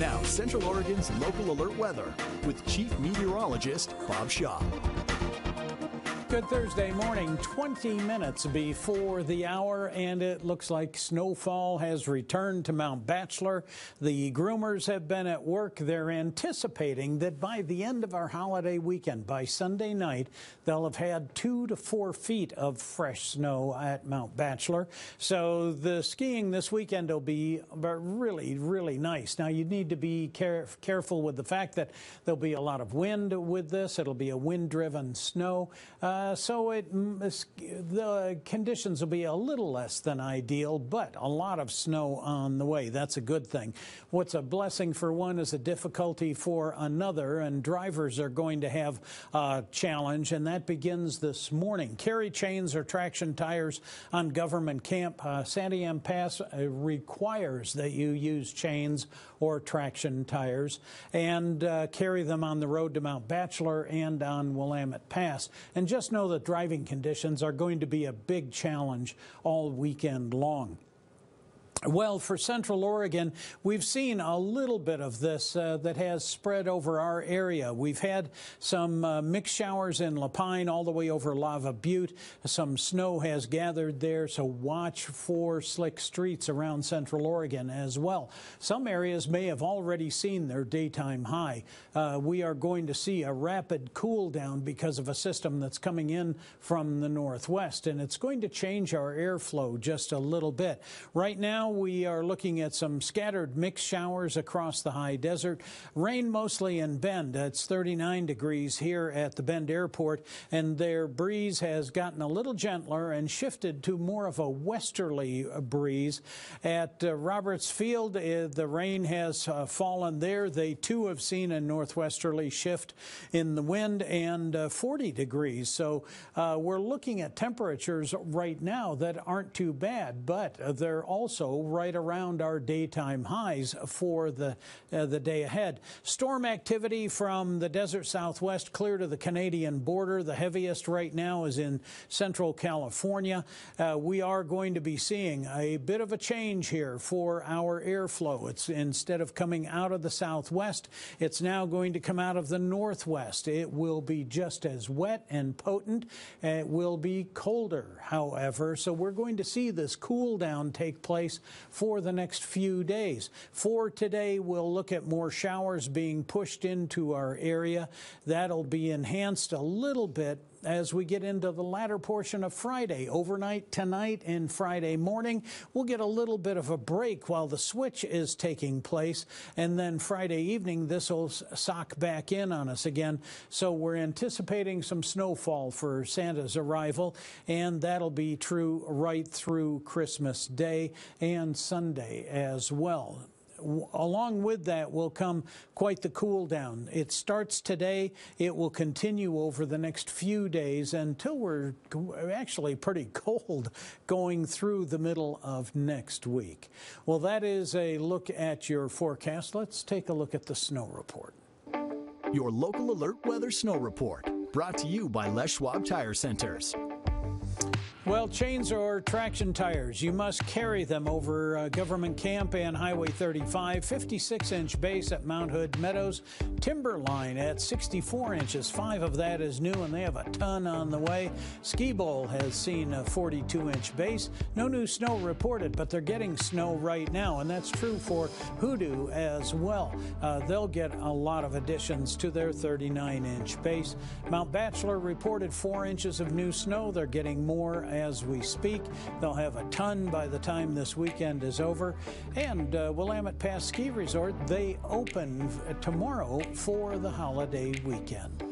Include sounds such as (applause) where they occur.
Now, Central Oregon's local alert weather with Chief Meteorologist Bob Shaw. Good Thursday morning, 20 minutes before the hour, and it looks like snowfall has returned to Mount Bachelor. The groomers have been at work. They're anticipating that by the end of our holiday weekend, by Sunday night, they'll have had two to four feet of fresh snow at Mount Bachelor. So the skiing this weekend will be really, really nice. Now, you need to be care careful with the fact that there'll be a lot of wind with this. It'll be a wind driven snow. Uh, uh, so it, the conditions will be a little less than ideal, but a lot of snow on the way. That's a good thing. What's a blessing for one is a difficulty for another, and drivers are going to have a challenge, and that begins this morning. Carry chains or traction tires on government camp. Uh, Santiam Pass uh, requires that you use chains or traction tires and uh, carry them on the road to Mount Bachelor and on Willamette Pass. And just know that driving conditions are going to be a big challenge all weekend long. Well, for Central Oregon, we've seen a little bit of this uh, that has spread over our area. We've had some uh, mixed showers in La Pine all the way over Lava Butte. Some snow has gathered there, so watch for slick streets around Central Oregon as well. Some areas may have already seen their daytime high. Uh, we are going to see a rapid cool down because of a system that's coming in from the northwest, and it's going to change our airflow just a little bit. Right now, we are looking at some scattered mixed showers across the high desert. Rain mostly in Bend. It's 39 degrees here at the Bend Airport, and their breeze has gotten a little gentler and shifted to more of a westerly breeze. At uh, Roberts Field, uh, the rain has uh, fallen there. They too have seen a northwesterly shift in the wind and uh, 40 degrees. So uh, we're looking at temperatures right now that aren't too bad, but they're also right around our daytime highs for the, uh, the day ahead. Storm activity from the desert southwest clear to the Canadian border. The heaviest right now is in central California. Uh, we are going to be seeing a bit of a change here for our airflow. It's instead of coming out of the southwest, it's now going to come out of the northwest. It will be just as wet and potent. It will be colder, however. So we're going to see this cool down take place for the next few days. For today, we'll look at more showers being pushed into our area. That'll be enhanced a little bit as we get into the latter portion of Friday. Overnight tonight and Friday morning, we'll get a little bit of a break while the switch is taking place. And then Friday evening, this will sock back in on us again. So we're anticipating some snowfall for Santa's arrival, and that'll be true right through Christmas Day and Sunday as well along with that will come quite the cool down. It starts today. It will continue over the next few days until we're actually pretty (laughs) cold going through the middle of next week. Well, that is a look at your forecast. Let's take a look at the snow report. Your local alert weather snow report brought to you by Les Schwab Tire Centers. Well, chains or traction tires, you must carry them over uh, Government Camp and Highway 35, 56 inch base at Mount Hood Meadows, Timberline at 64 inches. Five of that is new, and they have a ton on the way. Ski Bowl has seen a 42 inch base. No new snow reported, but they're getting snow right now, and that's true for Hoodoo as well. Uh, they'll get a lot of additions to their 39 inch base. Mount Bachelor reported four inches of new snow. They're getting more as we speak. They'll have a ton by the time this weekend is over. And uh, Willamette Pass Ski Resort, they open tomorrow for the holiday weekend.